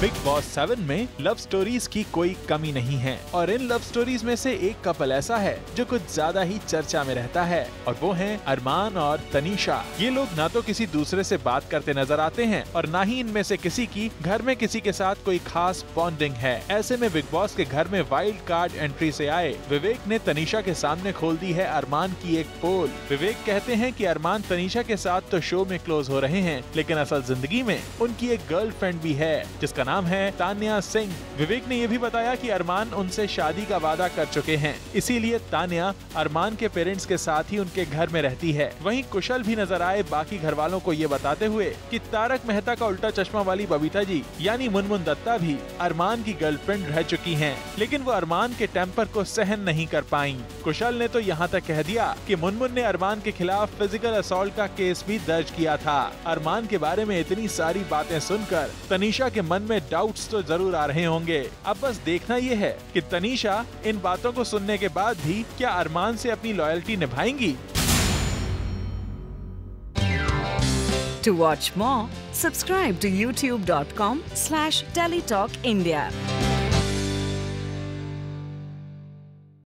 Big Boss seven में love stories की कोई कमी नहीं है। और इन लव स्टोरीज में से एक कपल ऐसा है, जो कुछ ज़्यादा ही चर्चा में रहता है। और वो हैं अरमान और तनीषा। ये लोग ना तो किसी दूसरे से बात करते नज़र आते हैं, और ना ही इनमें से किसी की घर में किसी के साथ कोई खास बॉन्डिंग है। ऐसे में बिग बॉस के घर में वाइल्ड कार्ड एंट्री से आए, विवेक ने तनीषा के सामने खोल दी है अरमान की एक पोल। विवेक कहते हैं कि अरमान तनीषा के साथ तो शो में क्लोज हो रहे हैं, लेकिन असल ज़िंदगी में उनकी एक गर्लफ्रेंड भी है, जिसका नाम है तान्या सिंह। विवेक ने यह भी बताया कि अरमान उनसे शादी का वादा कर चुके हैं। इसीलिए तान्या अरमान के पेरेंट्स के साथ ही उनके घर में रहती है। वहीं कुशल भी नज़र आए बाकी घर वालों को ये बताते हुए कि तारक मेहता का उल्टा चश्मा वाली बबीता जी, यानी मुनमुन दत्ता भी अरमान की गर्लफ्रेंड रह चुकी हैं। लेकिन वो अरमान के टेम्पर को सहन नहीं कर पाई। कुशल ने तो यहाँ तक कह दिया कि मुनमुन ने अरमान के खिलाफ फ़िज़िकल असोल्ट का केस भी दर्ज किया था। अरमान के बारे में इतनी सारी बातें सुनकर तनीषा के मन में डाउट्स तो ज़रूर आ रहे होंगे अब बस देखना ये है कि तनीषा इन बातों को सुनने के बाद भी क्या अरमान से अपनी loyalty निभाएँगी to watch more subscribe to YouTube dot com slash tele talk teletalkindia.